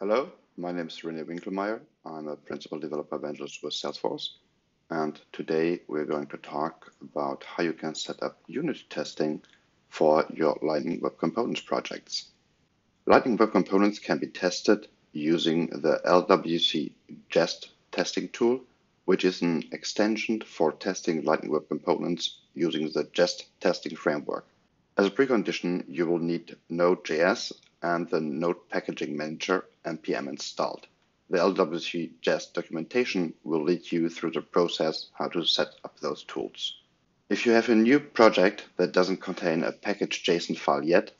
Hello, my name is Rene Winkelmeyer. I'm a principal developer evangelist with Salesforce. And today we're going to talk about how you can set up unit testing for your Lightning Web Components projects. Lightning Web Components can be tested using the LWC Jest testing tool, which is an extension for testing Lightning Web Components using the Jest testing framework. As a precondition, you will need Node.js and the Node Packaging Manager npm installed. The LWC Jest documentation will lead you through the process how to set up those tools. If you have a new project that doesn't contain a package JSON file yet,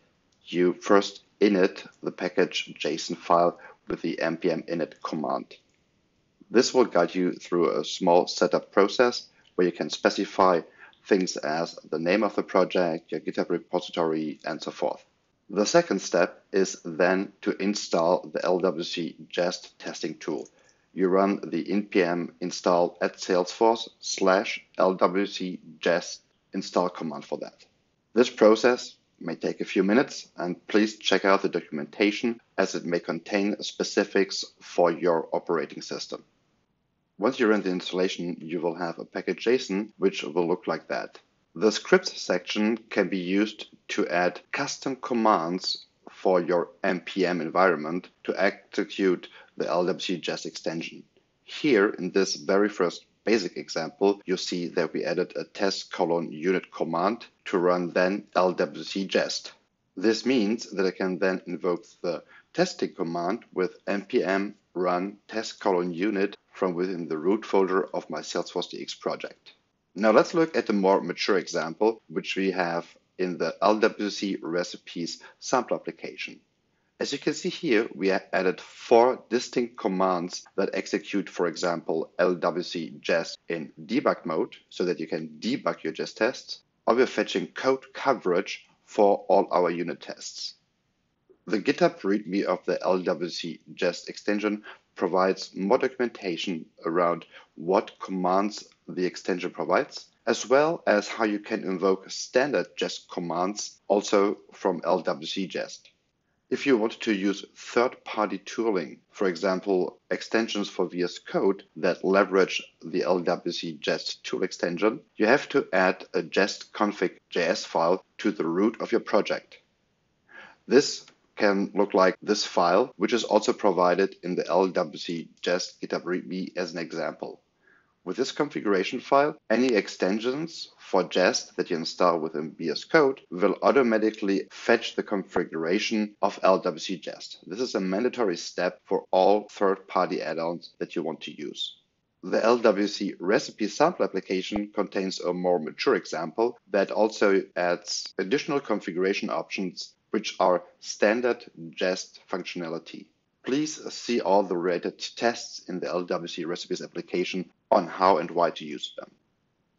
you first init the package JSON file with the npm init command. This will guide you through a small setup process where you can specify things as the name of the project, your GitHub repository, and so forth. The second step is then to install the LWC Jest testing tool. You run the npm install at salesforce slash LWC Jest install command for that. This process may take a few minutes and please check out the documentation as it may contain specifics for your operating system. Once you run the installation, you will have a package JSON which will look like that. The scripts section can be used to add custom commands for your npm environment to execute the LWC Jest extension. Here, in this very first basic example, you see that we added a test colon unit command to run then LWC Jest. This means that I can then invoke the testing command with npm run test colon unit from within the root folder of my Salesforce DX project. Now let's look at a more mature example, which we have in the LWC recipes sample application. As you can see here, we added four distinct commands that execute, for example, LWC Jest in debug mode so that you can debug your Jest tests, or we're fetching code coverage for all our unit tests. The GitHub README of the LWC Jest extension provides more documentation around what commands the extension provides, as well as how you can invoke standard Jest commands also from LWC Jest. If you want to use third-party tooling, for example, extensions for VS Code that leverage the LWC Jest tool extension, you have to add a jest config.js file to the root of your project. This can look like this file, which is also provided in the LWC Jest GitHub README as an example. With this configuration file, any extensions for Jest that you install within VS Code will automatically fetch the configuration of LWC Jest. This is a mandatory step for all third-party add-ons that you want to use. The LWC recipe sample application contains a more mature example that also adds additional configuration options which are standard Jest functionality. Please see all the related tests in the LWC recipes application on how and why to use them.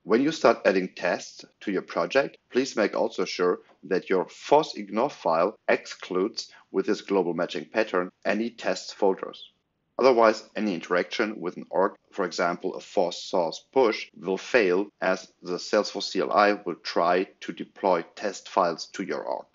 When you start adding tests to your project, please make also sure that your force ignore file excludes with this global matching pattern any test folders. Otherwise, any interaction with an org, for example, a force source push, will fail as the Salesforce CLI will try to deploy test files to your org.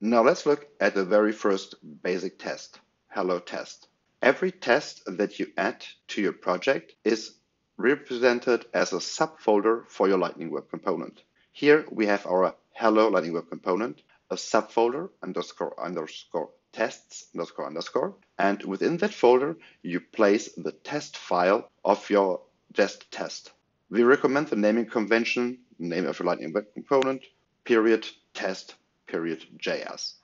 Now let's look at the very first basic test, hello test. Every test that you add to your project is represented as a subfolder for your Lightning Web component. Here we have our hello Lightning Web component, a subfolder underscore underscore tests underscore underscore. And within that folder, you place the test file of your Jest test. We recommend the naming convention, name of your Lightning Web component, period, test, period JS.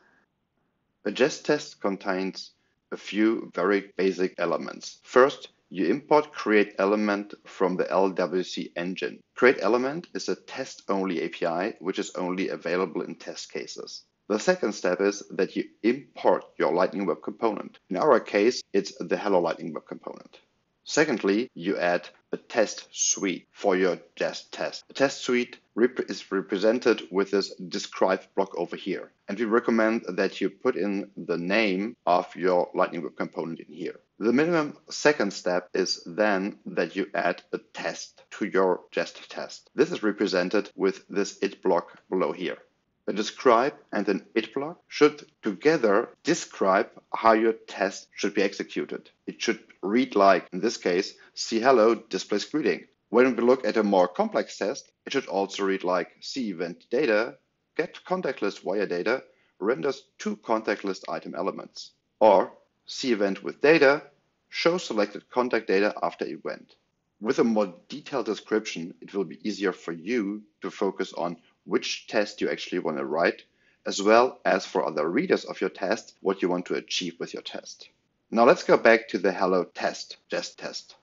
A Jest test contains a few very basic elements. First, you import create element from the LWC engine. Create element is a test only API, which is only available in test cases. The second step is that you import your Lightning Web component. In our case, it's the Hello Lightning Web component. Secondly, you add a test suite for your Jest test. A test suite rep is represented with this describe block over here. And we recommend that you put in the name of your Lightning Web component in here. The minimum second step is then that you add a test to your Jest test. This is represented with this it block below here. The describe and an it block should together describe how your test should be executed. It should read like, in this case, see hello displays greeting. When we look at a more complex test, it should also read like see event data, get contact list via data, renders two contact list item elements. Or see event with data, show selected contact data after event. With a more detailed description, it will be easier for you to focus on which test you actually want to write, as well as for other readers of your test, what you want to achieve with your test. Now let's go back to the hello test, just test.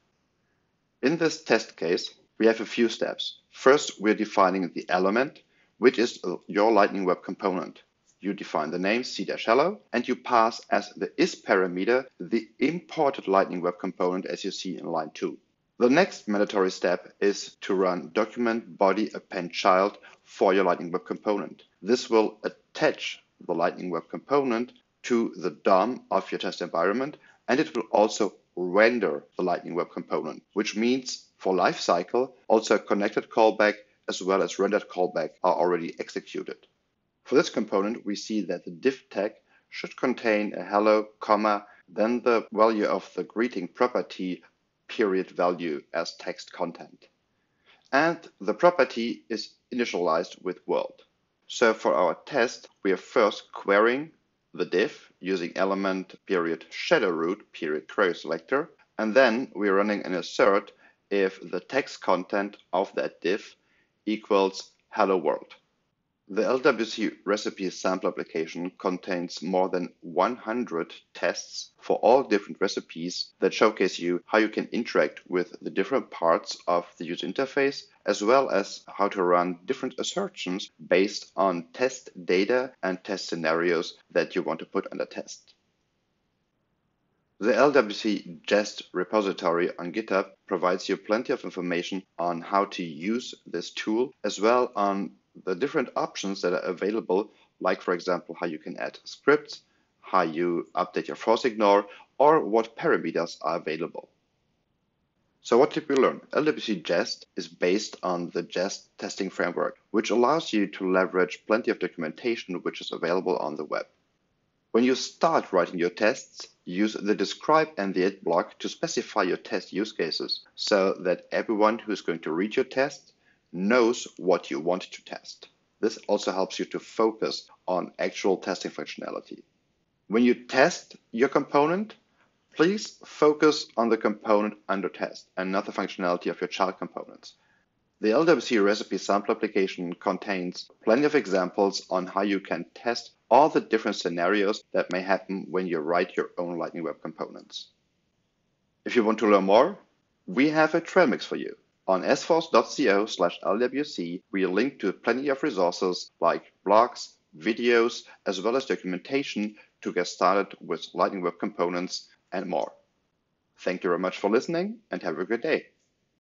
In this test case, we have a few steps. First, we're defining the element, which is uh, your Lightning Web component. You define the name c-hello and you pass as the is parameter the imported Lightning Web component as you see in line 2. The next mandatory step is to run document body append child for your Lightning Web component. This will attach the Lightning Web component to the DOM of your test environment, and it will also render the Lightning Web component, which means for lifecycle, also a connected callback as well as rendered callback are already executed. For this component, we see that the div tag should contain a hello, comma, then the value of the greeting property period value as text content. And the property is initialized with world. So for our test, we are first querying the div using element period shadow root period query selector. And then we're running an assert if the text content of that div equals hello world. The LWC recipe sample application contains more than 100 tests for all different recipes that showcase you how you can interact with the different parts of the user interface, as well as how to run different assertions based on test data and test scenarios that you want to put under test. The LWC Jest repository on GitHub provides you plenty of information on how to use this tool, as well on the different options that are available, like for example, how you can add scripts, how you update your force ignore, or what parameters are available. So what did we learn? LWC Jest is based on the Jest testing framework, which allows you to leverage plenty of documentation which is available on the web. When you start writing your tests, use the describe and the it block to specify your test use cases so that everyone who's going to read your test knows what you want to test. This also helps you to focus on actual testing functionality. When you test your component, please focus on the component under test and not the functionality of your child components. The LWC recipe sample application contains plenty of examples on how you can test all the different scenarios that may happen when you write your own Lightning Web components. If you want to learn more, we have a trail mix for you. On sforce.co slash LWC, we link to plenty of resources like blogs, videos, as well as documentation to get started with Lightning Web Components and more. Thank you very much for listening and have a good day.